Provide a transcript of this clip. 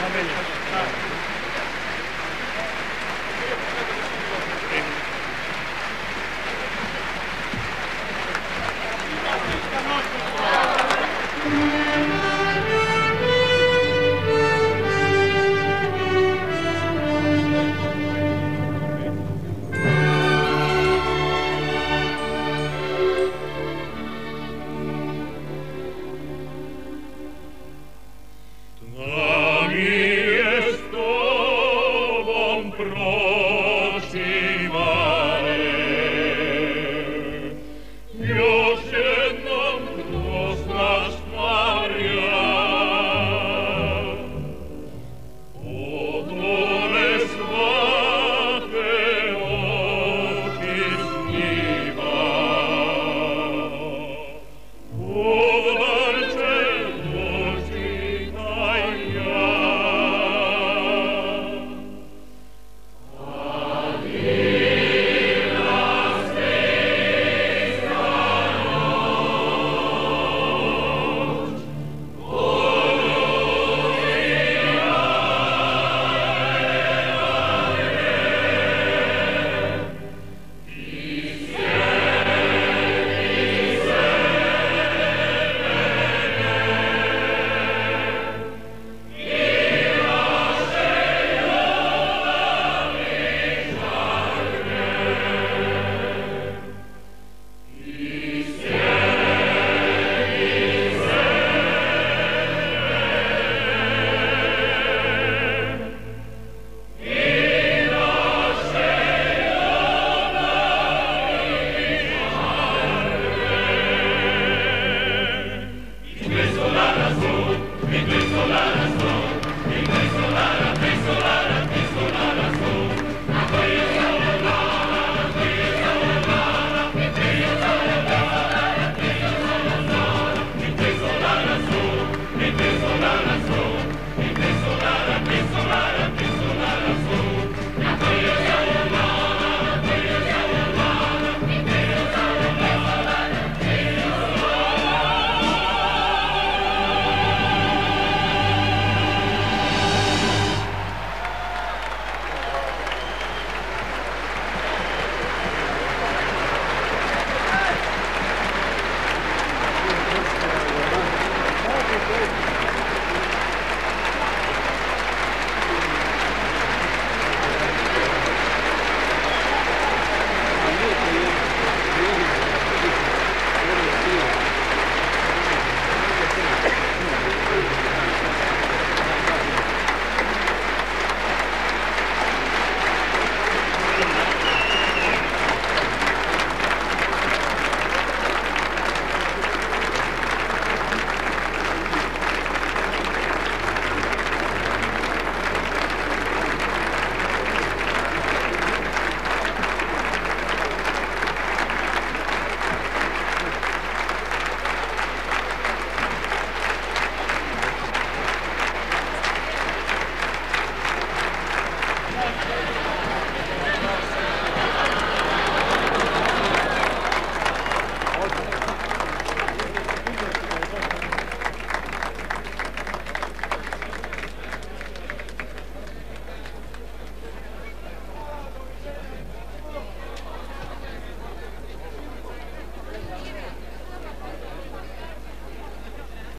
ために。Pro